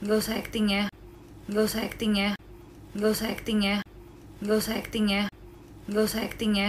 Gak usah acting ya. Gak usah acting ya. Gak usah acting ya. Gak usah acting ya. Gak usah acting ya.